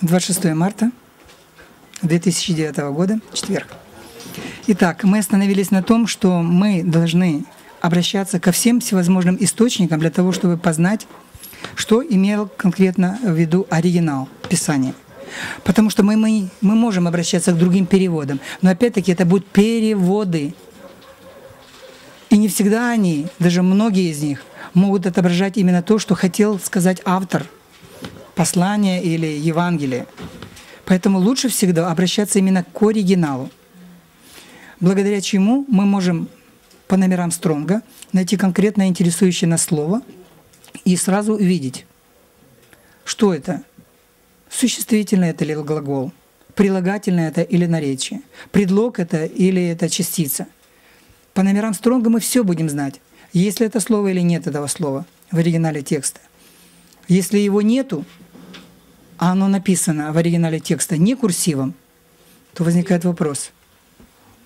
26 марта 2009 года, четверг. Итак, мы остановились на том, что мы должны обращаться ко всем всевозможным источникам для того, чтобы познать, что имел конкретно в виду оригинал Писания. Потому что мы, мы, мы можем обращаться к другим переводам, но опять-таки это будут переводы. И не всегда они, даже многие из них, могут отображать именно то, что хотел сказать автор послания или Евангелия. Поэтому лучше всегда обращаться именно к оригиналу, благодаря чему мы можем по номерам Стронга найти конкретно интересующее нас слово и сразу увидеть, что это. Существительное это или глагол, прилагательное это или наречие, предлог это или это частица. По номерам Стронга мы все будем знать, есть ли это слово или нет этого слова в оригинале текста. Если его нету, а оно написано в оригинале текста не курсивом, то возникает вопрос,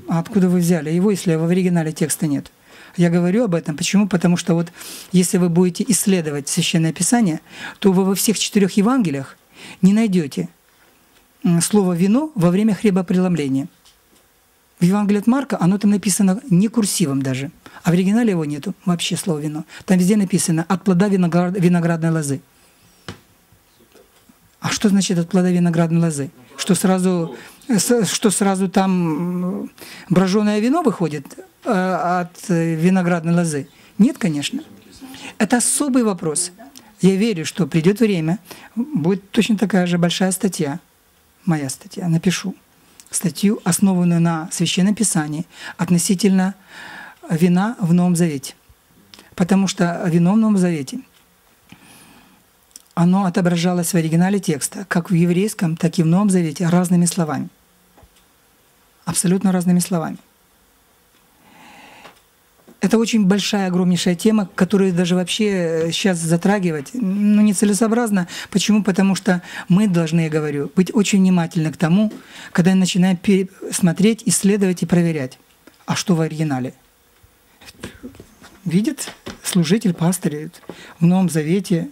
а откуда вы взяли его, если в оригинале текста нет? Я говорю об этом. Почему? Потому что вот если вы будете исследовать Священное Писание, то вы во всех четырех Евангелиях не найдете слово «вино» во время хлебопреломления. В Евангелии от Марка оно там написано не курсивом даже, а в оригинале его нету вообще слова «вино». Там везде написано «от плода виноградной лозы». А что значит от плода виноградной лозы? Что сразу, что сразу там броженое вино выходит э, от виноградной лозы? Нет, конечно. Это особый вопрос. Я верю, что придет время, будет точно такая же большая статья, моя статья, напишу статью, основанную на Священном Писании относительно вина в Новом Завете. Потому что вино в Новом Завете – оно отображалось в оригинале текста, как в еврейском, так и в Новом Завете, разными словами. Абсолютно разными словами. Это очень большая, огромнейшая тема, которую даже вообще сейчас затрагивать ну, нецелесообразно. Почему? Потому что мы должны, я говорю, быть очень внимательны к тому, когда начинаем смотреть, исследовать и проверять. А что в оригинале? Видит служитель, пастырь в Новом Завете,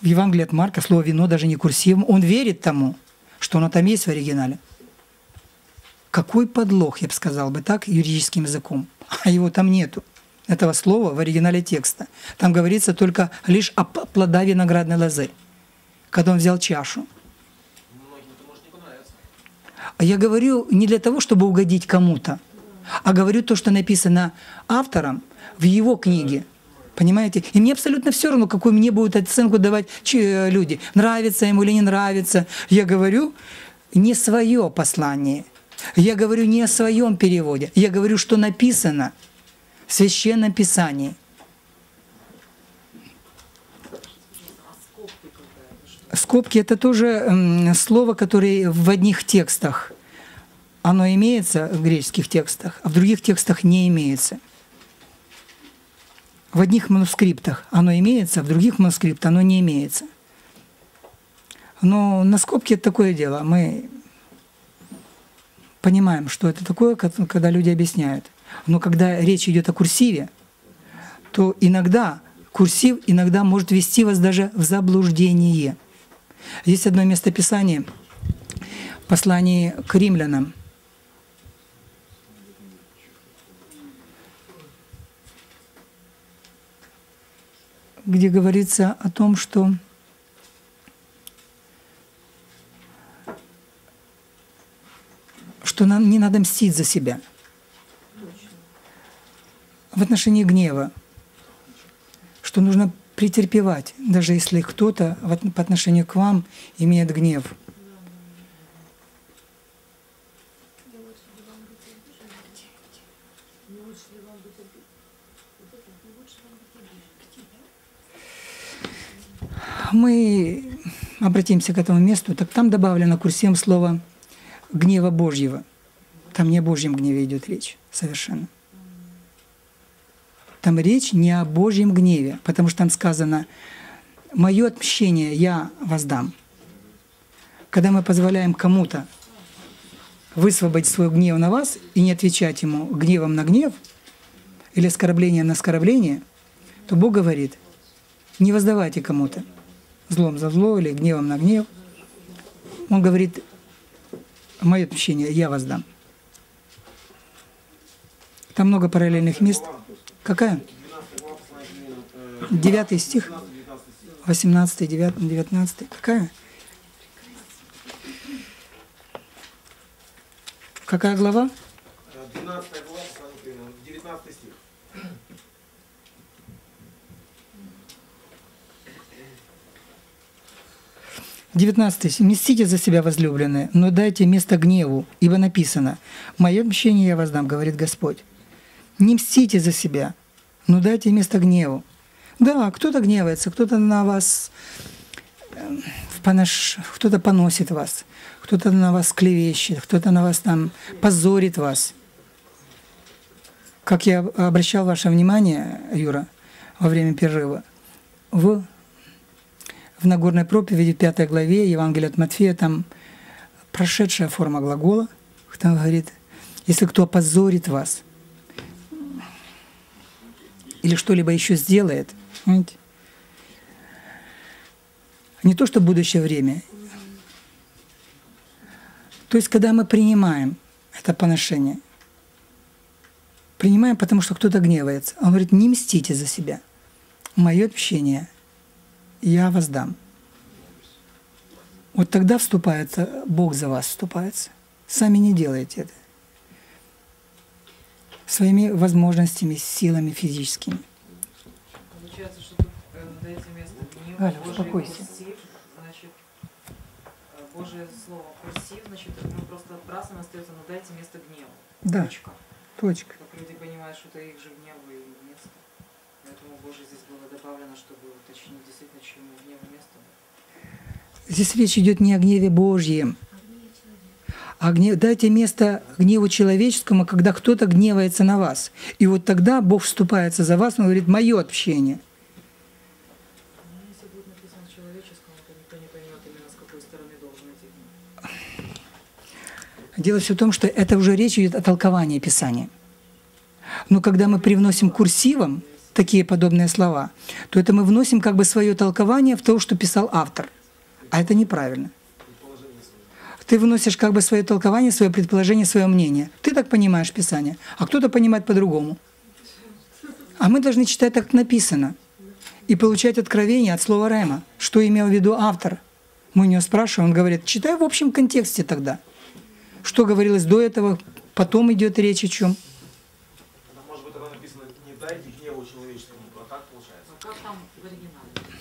в Евангелии от Марка слово «вино» даже не курсивом. Он верит тому, что оно там есть в оригинале. Какой подлог, я бы сказал бы так, юридическим языком. А его там нету, этого слова в оригинале текста. Там говорится только лишь о плода виноградной лозы, когда он взял чашу. А я говорю не для того, чтобы угодить кому-то, а говорю то, что написано автором в его книге – Понимаете? И мне абсолютно все равно, какую мне будут оценку давать э, люди. Нравится ему или не нравится. Я говорю не свое послание. Я говорю не о своем переводе. Я говорю, что написано в Священном Писании. Скобки – это тоже слово, которое в одних текстах оно имеется в греческих текстах, а в других текстах не имеется – в одних манускриптах оно имеется, в других манускриптах оно не имеется. Но на скобке это такое дело. Мы понимаем, что это такое, когда люди объясняют. Но когда речь идет о курсиве, то иногда курсив иногда может вести вас даже в заблуждение. Есть одно местописание в послании к римлянам – где говорится о том, что что нам не надо мстить за себя. В отношении гнева, что нужно претерпевать, даже если кто-то по отношению к вам имеет гнев – мы обратимся к этому месту, так там добавлено курсивом слово «гнева Божьего». Там не о Божьем гневе идет речь совершенно. Там речь не о Божьем гневе, потому что там сказано «мое отмщение я воздам». Когда мы позволяем кому-то высвободить свой гнев на вас и не отвечать ему гневом на гнев или оскорблением на оскорбление, то Бог говорит, не воздавайте кому-то злом за зло или гневом на гнев, Он говорит, мое отмщение я воздам. Там много параллельных мест. Какая? Девятый стих. 18, 9, 19. Какая? Какая глава? 12 глава, 19 стих. 19. «Мстите за себя, возлюбленные, но дайте место гневу, ибо написано, «Мое мщение я воздам, говорит Господь». Не мстите за себя, но дайте место гневу. Да, кто-то гневается, кто-то на вас понож... кто-то поносит вас, кто-то на вас клевещет, кто-то на вас там позорит вас. Как я обращал ваше внимание, Юра, во время перерыва, в в Нагорной проповеди, в пятой главе Евангелия от Матфея, там прошедшая форма глагола, там говорит, если кто опозорит вас или что-либо еще сделает, понимаете? не то, что будущее время. То есть, когда мы принимаем это поношение, принимаем, потому что кто-то гневается. Он говорит, не мстите за себя. Мое общение – я воздам. Вот тогда вступается, Бог за вас вступается. Сами не делайте это. Своими возможностями, силами физическими. Получается, что тут э, дайте место гневу, Галя, Божий успокойся. курсив, значит, э, Божье слово курсив, значит, ну просто красным остается, но дайте место гневу. Да. Точка. Точка. Как люди понимают, что это их же гнев и. Поэтому Боже здесь было добавлено, чтобы уточнить действительно, чему гневу место. Здесь речь идет не о гневе Божьем, а гнев... дайте место гневу человеческому, когда кто-то гневается на вас. И вот тогда Бог вступается за вас, Он говорит, мое общение. Но если будет написано в человеческом, то никто не поймет именно с какой стороны должен идти гнев. Дело все в том, что это уже речь идет о толковании Писания. Но когда мы привносим курсивом такие подобные слова, то это мы вносим как бы свое толкование в то, что писал автор. А это неправильно. Ты вносишь как бы свое толкование, свое предположение, свое мнение. Ты так понимаешь Писание, а кто-то понимает по-другому. А мы должны читать так, написано. И получать откровение от слова Рема, что имел в виду автор. Мы у него спрашиваем, он говорит, читай в общем контексте тогда. Что говорилось до этого, потом идет речь о чем. Это может быть тогда написано не дайте гневу человеческому, а так получается. А как там в оригинале?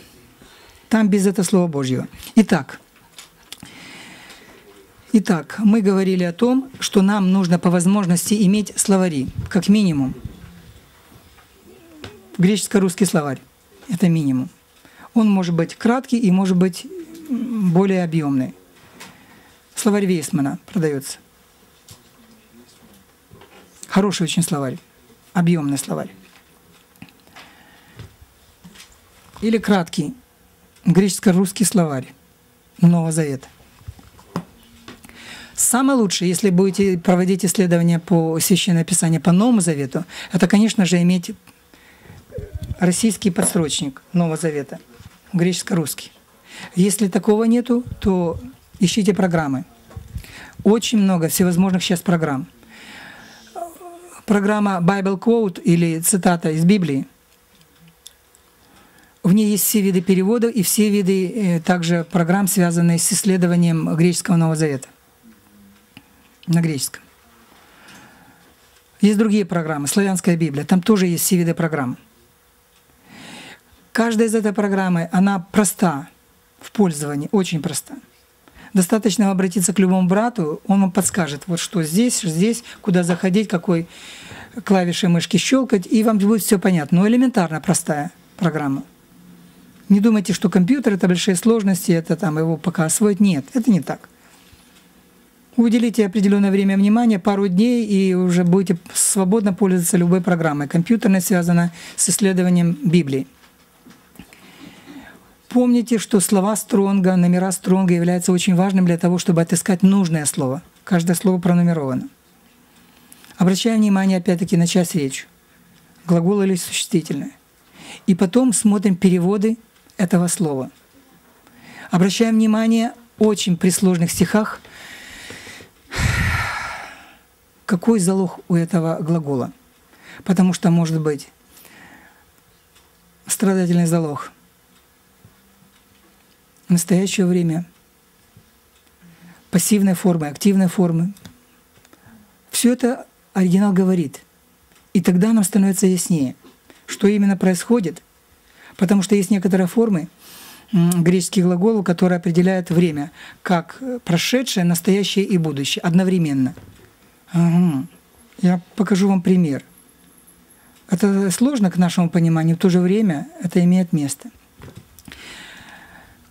Там без этого Слова Божьего. Итак, Итак, мы говорили о том, что нам нужно по возможности иметь словари, как минимум. Греческо-русский словарь – это минимум. Он может быть краткий и может быть более объемный. Словарь Вейсмана продается. Хороший очень словарь, объемный словарь. Или краткий греческо-русский словарь Нового Завета. Самое лучшее, если будете проводить исследования по Священному Писанию по Новому Завету, это, конечно же, иметь российский подсрочник Нового Завета, греческо-русский. Если такого нету, то ищите программы. Очень много всевозможных сейчас программ. Программа Bible Quote или цитата из Библии. В ней есть все виды переводов и все виды э, также программ, связанные с исследованием греческого Нового Завета на греческом. Есть другие программы, славянская Библия, там тоже есть все виды программ. Каждая из этой программы, она проста в пользовании, очень проста. Достаточно обратиться к любому брату, он вам подскажет, вот что здесь, здесь, куда заходить, какой клавишей мышки щелкать, и вам будет все понятно. Но элементарно простая программа. Не думайте, что компьютер это большие сложности, это там его пока освоить. Нет, это не так. Уделите определенное время внимания, пару дней, и уже будете свободно пользоваться любой программой. Компьютерная связана с исследованием Библии. Помните, что слова Стронга, номера Стронга являются очень важным для того, чтобы отыскать нужное слово. Каждое слово пронумеровано. Обращаем внимание опять-таки на часть речи. Глагол или существительное. И потом смотрим переводы этого слова. Обращаем внимание очень при сложных стихах какой залог у этого глагола. Потому что может быть страдательный залог в настоящее время, пассивной формы, активной формы. Все это оригинал говорит. И тогда нам становится яснее, что именно происходит, потому что есть некоторые формы греческих глаголов, которые определяют время как прошедшее, настоящее и будущее одновременно. Ага. Я покажу вам пример. Это сложно к нашему пониманию, в то же время это имеет место.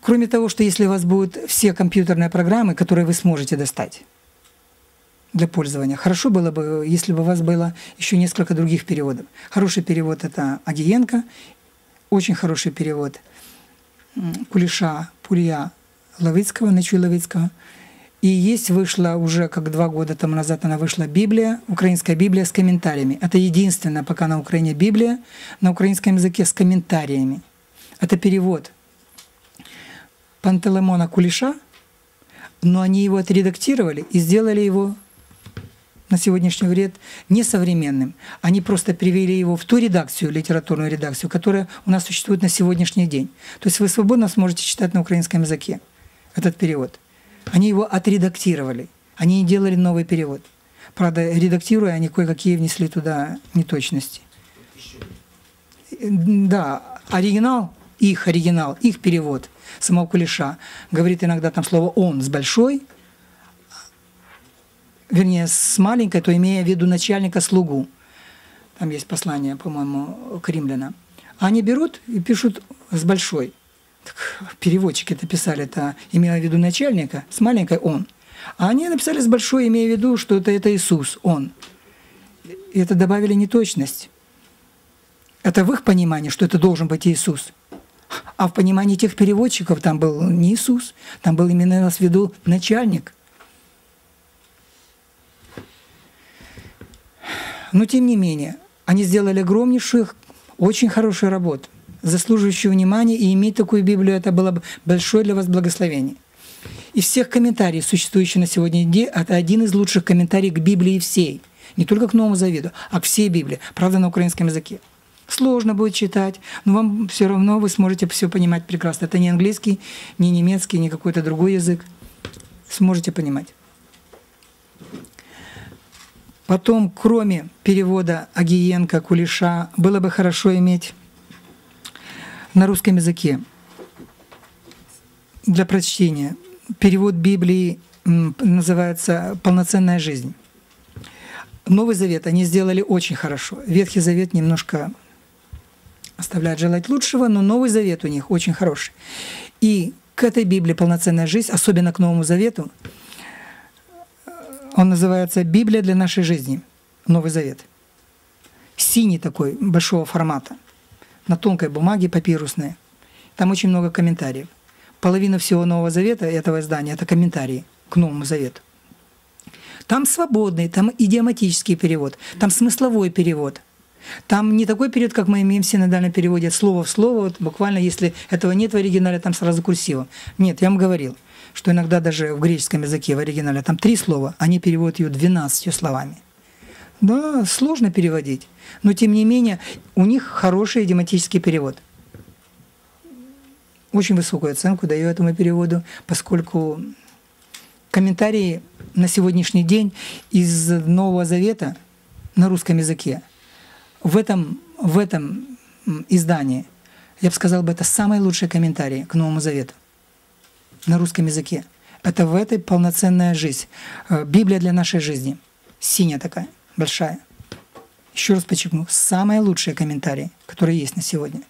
Кроме того, что если у вас будут все компьютерные программы, которые вы сможете достать для пользования, хорошо было бы, если бы у вас было еще несколько других переводов. Хороший перевод это Агиенко, очень хороший перевод Кулиша, Пулья Лавицкого, Ночуй Лавицкого. И есть вышла уже, как два года тому назад она вышла Библия, украинская Библия с комментариями. Это единственная пока на Украине Библия на украинском языке с комментариями. Это перевод Пантелеймона Кулиша, но они его отредактировали и сделали его на сегодняшний вред несовременным. Они просто привели его в ту редакцию, литературную редакцию, которая у нас существует на сегодняшний день. То есть вы свободно сможете читать на украинском языке этот перевод. Они его отредактировали. Они не делали новый перевод. Правда, редактируя, они кое-какие внесли туда неточности. Да, оригинал, их оригинал, их перевод – самого Кулеша. Говорит иногда там слово «он» с большой, вернее, с маленькой, то имея в виду начальника слугу. Там есть послание, по-моему, к римлянам. Они берут и пишут с большой. Так, переводчики это писали, это имея в виду начальника, с маленькой «он». А они написали с большой, имея в виду, что это, это Иисус, Он. И это добавили неточность. Это в их понимании, что это должен быть Иисус. А в понимании тех переводчиков там был не Иисус, там был именно нас в виду начальник. Но тем не менее, они сделали огромнейшую, очень хорошую работу, заслуживающую внимания, и иметь такую Библию это было бы большое для вас благословение. Из всех комментариев, существующих на сегодня день, это один из лучших комментариев к Библии всей. Не только к Новому Завету, а к всей Библии. Правда, на украинском языке. Сложно будет читать, но вам все равно вы сможете все понимать прекрасно. Это не английский, не немецкий, не какой-то другой язык. Сможете понимать. Потом, кроме перевода Агиенко, Кулиша, было бы хорошо иметь на русском языке для прочтения. Перевод Библии называется «Полноценная жизнь». Новый Завет они сделали очень хорошо. Ветхий Завет немножко оставляет желать лучшего, но Новый Завет у них очень хороший. И к этой Библии «Полноценная жизнь», особенно к Новому Завету, он называется «Библия для нашей жизни», Новый Завет. Синий такой, большого формата, на тонкой бумаге папирусной. Там очень много комментариев. Половина всего Нового Завета этого издания – это комментарии к Новому Завету. Там свободный, там идиоматический перевод, там смысловой перевод – там не такой период, как мы имеем в синодальном переводе, слово в слово, вот буквально, если этого нет в оригинале, там сразу курсивом. Нет, я вам говорил, что иногда даже в греческом языке, в оригинале, там три слова, они переводят ее 12 словами. Да, сложно переводить, но тем не менее у них хороший идиоматический перевод. Очень высокую оценку даю этому переводу, поскольку комментарии на сегодняшний день из Нового Завета на русском языке в этом, в этом издании, я бы сказал, бы, это самый лучший комментарий к Новому Завету на русском языке. Это в этой полноценная жизнь. Э, Библия для нашей жизни. Синяя такая, большая. Еще раз подчеркну, самые лучшие комментарии, которые есть на сегодня.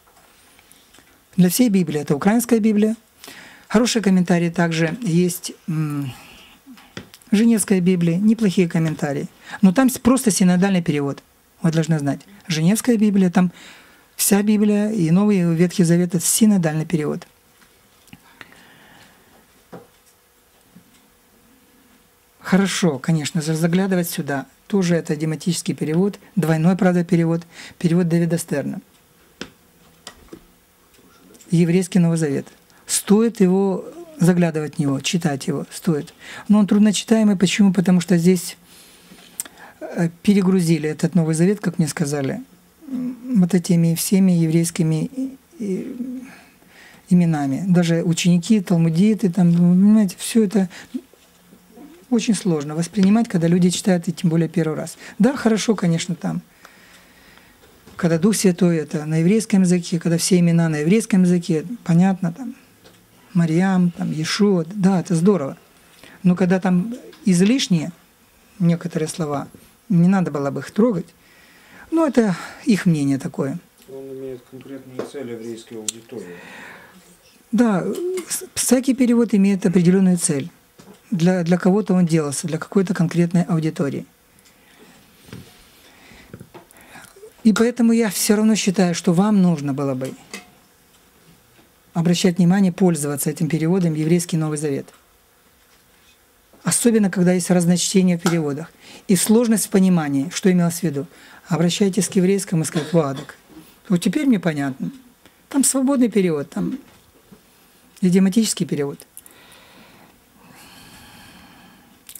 Для всей Библии это украинская Библия. Хорошие комментарии также есть Женевская Библия, неплохие комментарии. Но там просто синодальный перевод. Вы должны знать. Женевская Библия, там вся Библия и Новый Ветхий Завет – это синодальный перевод. Хорошо, конечно, заглядывать сюда. Тоже это дематический перевод, двойной, правда, перевод, перевод Дэвида Стерна. Еврейский Новый Завет. Стоит его заглядывать в него, читать его стоит. Но он трудночитаемый. Почему? Потому что здесь э, перегрузили этот Новый Завет, как мне сказали, вот этими всеми еврейскими именами. Даже ученики, талмудиты, там, понимаете, все это очень сложно воспринимать, когда люди читают, и тем более первый раз. Да, хорошо, конечно, там, когда Дух Святой это на еврейском языке, когда все имена на еврейском языке, понятно, там, Мариам, там, Иешуа, да, это здорово. Но когда там излишние некоторые слова, не надо было бы их трогать, ну, это их мнение такое. Он имеет конкретные цели еврейской аудитории. Да, всякий перевод имеет определенную цель. Для, для кого-то он делался, для какой-то конкретной аудитории. И поэтому я все равно считаю, что вам нужно было бы обращать внимание, пользоваться этим переводом «Еврейский Новый Завет». Особенно, когда есть разночтение в переводах. И сложность в понимании, что имелось в виду. Обращайтесь к еврейскому и сказать «Вадок». Вот теперь мне понятно. Там свободный перевод, там идиоматический перевод.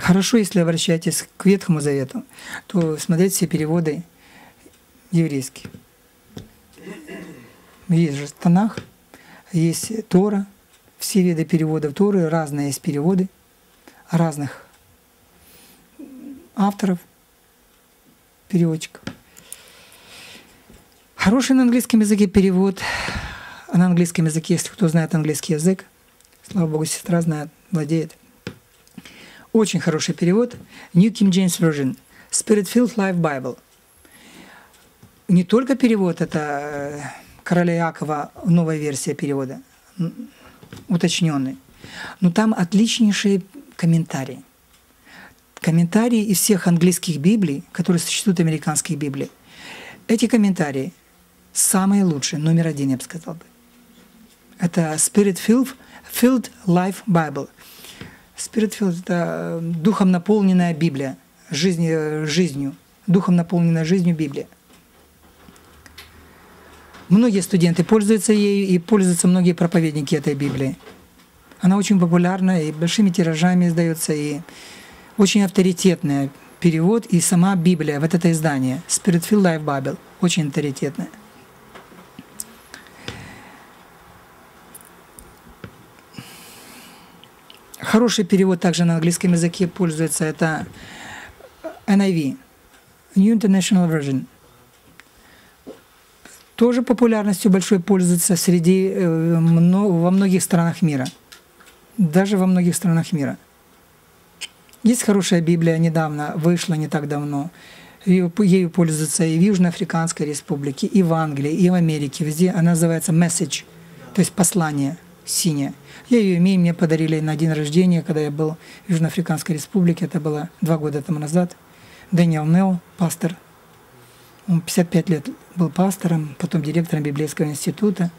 Хорошо, если обращаетесь к Ветхому Завету, то смотреть все переводы еврейские. Есть же Танах, есть Тора, все виды переводов Торы, разные есть переводы разных авторов, переводчиков. Хороший на английском языке перевод. На английском языке, если кто знает английский язык, слава богу, сестра знает, владеет. Очень хороший перевод. New King James Version. Spirit-filled Life Bible. Не только перевод, это э, короля Якова новая версия перевода, уточненный. Но там отличнейшие комментарии. Комментарии из всех английских Библий, которые существуют в американских Библиях. Эти комментарии самые лучшие, номер один, я бы сказал бы. Это Spirit-filled filled Life Bible. Spirit-filled — это духом наполненная Библия, жизнь, жизнью, духом наполненная жизнью Библия. Многие студенты пользуются ею и пользуются многие проповедники этой Библии. Она очень популярна и большими тиражами издается, и очень авторитетная перевод, и сама Библия, вот это издание, Spirit-filled Life Bible, очень авторитетная. Хороший перевод также на английском языке пользуется, это NIV, New International Version. Тоже популярностью большой пользуется среди, э, во многих странах мира. Даже во многих странах мира. Есть хорошая Библия, недавно вышла, не так давно. Ею пользуются и в Южноафриканской республике, и в Англии, и в Америке. Везде она называется «message», то есть послание синее. Я ее имею, мне подарили на день рождения, когда я был в Южноафриканской республике, это было два года тому назад. Дэниел Нелл, пастор, он 55 лет был пастором, потом директором библейского института.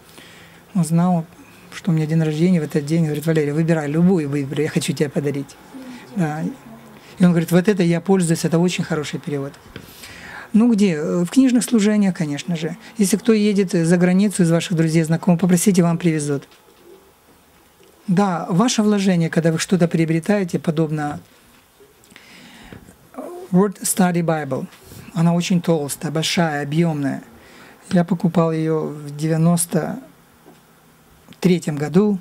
Он знал, что у меня день рождения в этот день. Он говорит, Валерий, выбирай любую выбор, я хочу тебе подарить. Да. И он говорит, вот это я пользуюсь, это очень хороший перевод. Ну где? В книжных служениях, конечно же. Если кто едет за границу из ваших друзей, знакомых, попросите, вам привезут. Да, ваше вложение, когда вы что-то приобретаете, подобно Word Study Bible, она очень толстая, большая, объемная. Я покупал ее в 93 году.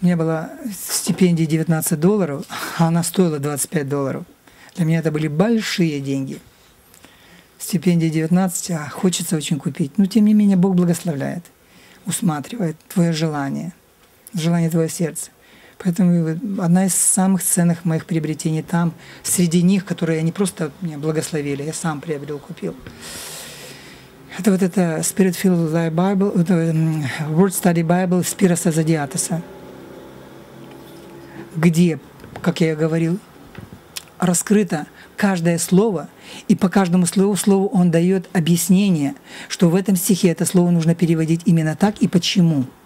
Мне была стипендия 19 долларов, а она стоила 25 долларов. Для меня это были большие деньги. Стипендия 19, а хочется очень купить. Но тем не менее Бог благословляет, усматривает твое желание желание твоего сердца. Поэтому одна из самых ценных моих приобретений там, среди них, которые они просто меня благословили, я сам приобрел, купил. Это вот это Spirit Filled Bible, это Word Study Bible Спироса Задиатоса, где, как я говорил, раскрыто каждое слово, и по каждому слову, слову он дает объяснение, что в этом стихе это слово нужно переводить именно так и почему –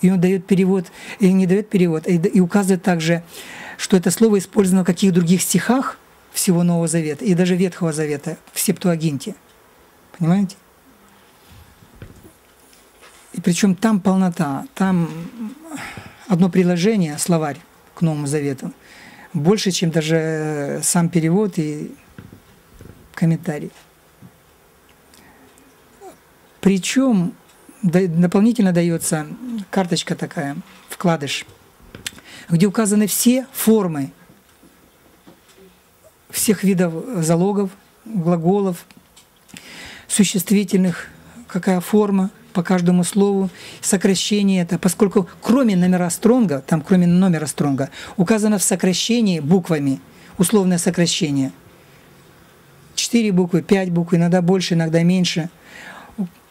и он дает перевод, и не дает перевод, и указывает также, что это слово использовано в каких других стихах всего Нового Завета и даже Ветхого Завета в Септуагинте. Понимаете? И причем там полнота, там одно приложение, словарь к Новому Завету, больше, чем даже э, сам перевод и комментарий. Причем дополнительно дается карточка такая, вкладыш, где указаны все формы всех видов залогов, глаголов, существительных, какая форма по каждому слову, сокращение это, поскольку кроме номера стронга, там кроме номера стронга, указано в сокращении буквами, условное сокращение. Четыре буквы, пять букв, иногда больше, иногда меньше.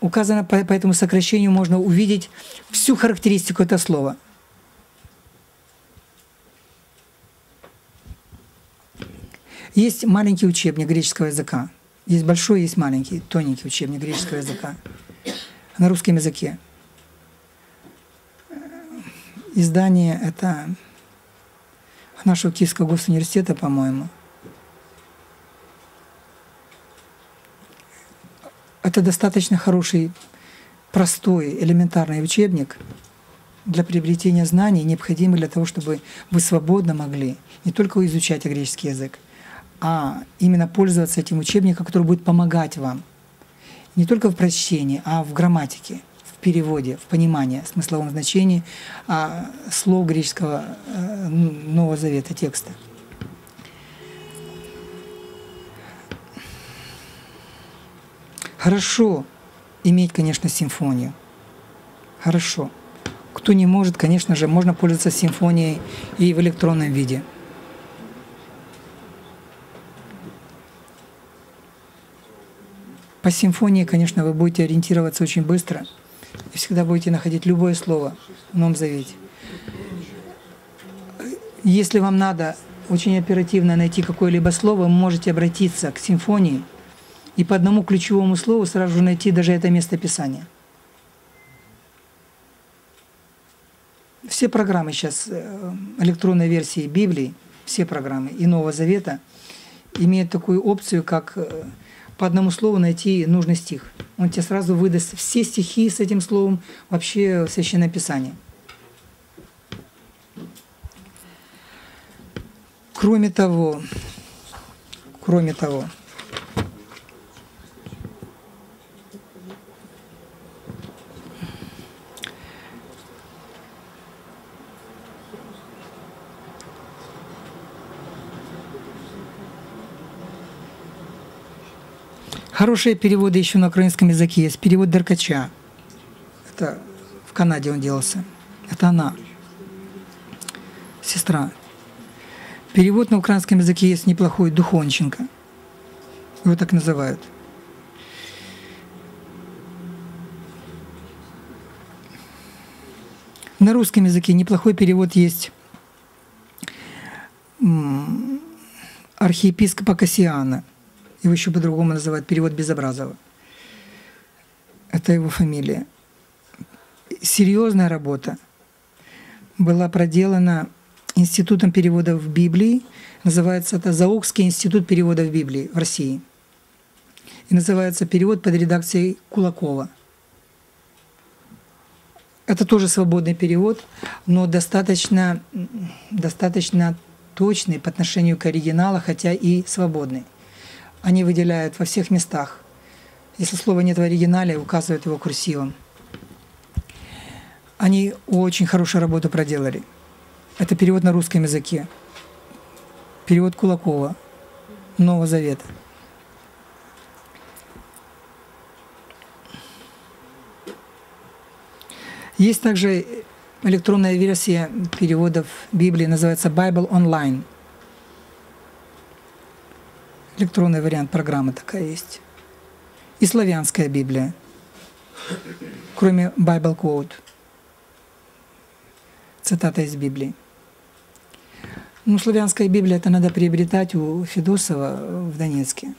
Указано по, по этому сокращению можно увидеть всю характеристику этого слова. Есть маленький учебник греческого языка. Есть большой, есть маленький, тоненький учебник греческого языка на русском языке. Издание это нашего Киевского госуниверситета, по-моему. Это достаточно хороший, простой, элементарный учебник для приобретения знаний, необходимый для того, чтобы вы свободно могли не только изучать греческий язык, а именно пользоваться этим учебником, который будет помогать вам не только в прочтении, а в грамматике, в переводе, в понимании, смысловом значении а, слов греческого э, Нового Завета текста. Хорошо иметь, конечно, симфонию. Хорошо. Кто не может, конечно же, можно пользоваться симфонией и в электронном виде. По симфонии, конечно, вы будете ориентироваться очень быстро и всегда будете находить любое слово в Новом Завете. Если вам надо очень оперативно найти какое-либо слово, вы можете обратиться к симфонии и по одному ключевому слову сразу же найти даже это место Писания. Все программы сейчас, э, электронной версии Библии, все программы и Нового Завета имеют такую опцию, как э, по одному слову найти нужный стих. Он тебе сразу выдаст все стихи с этим словом, вообще Священное Писание. Кроме того, кроме того, Хорошие переводы еще на украинском языке есть. Перевод Деркача. Это в Канаде он делался. Это она, сестра. Перевод на украинском языке есть неплохой Духонченко. Его так называют. На русском языке неплохой перевод есть архиепископа Кассиана. Его еще по-другому называют перевод Безобразова. Это его фамилия. Серьезная работа была проделана Институтом переводов Библии. Называется это Заокский институт переводов Библии в России. И называется перевод под редакцией Кулакова. Это тоже свободный перевод, но достаточно, достаточно точный по отношению к оригиналу, хотя и свободный. Они выделяют во всех местах. Если слова нет в оригинале, указывают его курсивом. Они очень хорошую работу проделали. Это перевод на русском языке. Перевод Кулакова, Нового Завета. Есть также электронная версия переводов Библии, называется Bible Online. Электронный вариант программы такая есть. И славянская Библия, кроме Bible Quote. Цитата из Библии. Ну, славянская Библия это надо приобретать у Федосова в Донецке.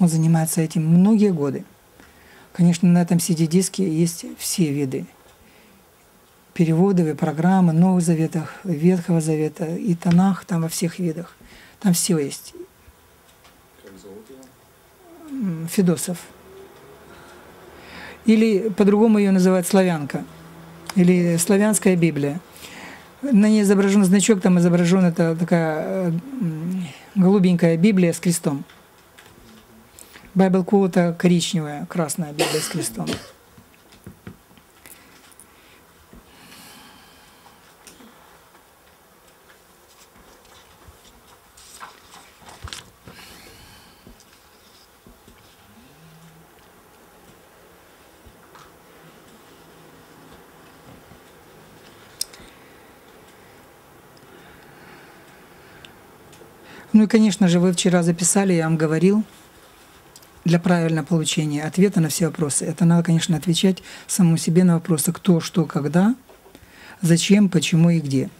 Он занимается этим многие годы. Конечно, на этом CD-диске есть все виды переводов и программы Нового Завета, Ветхого Завета и Танах, там во всех видах. Там все есть. Федосов. Или по-другому ее называют славянка. или славянская Библия. На ней изображен значок, там изображен это такая голубенькая Библия с крестом. Quote это коричневая, красная Библия с крестом. Ну и, конечно же, вы вчера записали, я вам говорил, для правильного получения ответа на все вопросы. Это надо, конечно, отвечать самому себе на вопросы кто, что, когда, зачем, почему и где.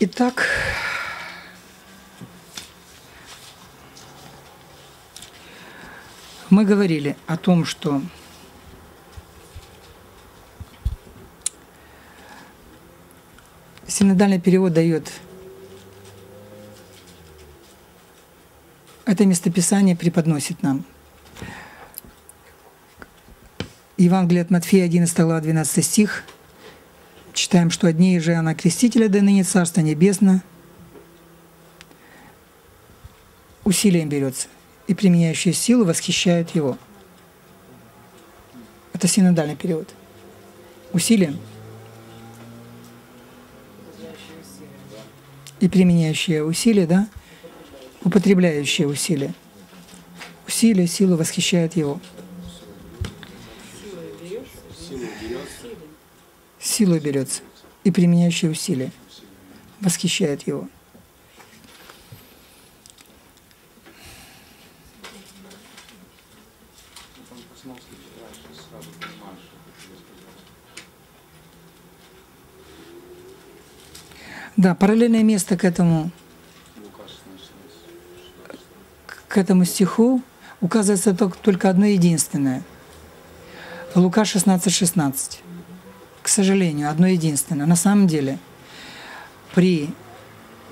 Итак, мы говорили о том, что синодальный перевод дает это местописание преподносит нам. Евангелие от Матфея, 11 глава, 12 стих. Читаем, что одни же она крестителя, да ныне Царство Небесно усилием берется, и применяющие силу восхищают его. Это синодальный перевод. Усилием и применяющие усилия, да, употребляющие усилия. Усилия, силу восхищают его. Силой берется и применяющие усилия восхищает его. Ну, там Косновский читаешь, и сразу понимаешь, что это тебе сказал. Да, параллельное место к этому, Лука 16, к этому стиху указывается только, одно единственное. Лука 16:16. 16. К сожалению, одно единственное. На самом деле, при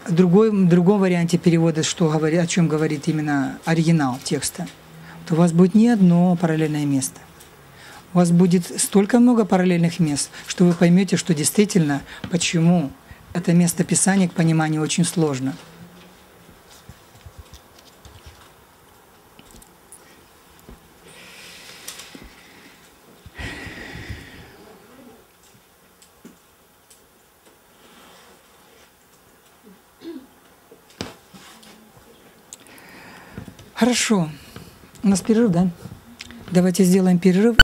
другой, другом варианте перевода, что говорит, о чем говорит именно оригинал текста, то у вас будет не одно параллельное место. У вас будет столько много параллельных мест, что вы поймете, что действительно, почему это место Писания к пониманию очень сложно. Хорошо. У нас перерыв, да? Давайте сделаем перерыв.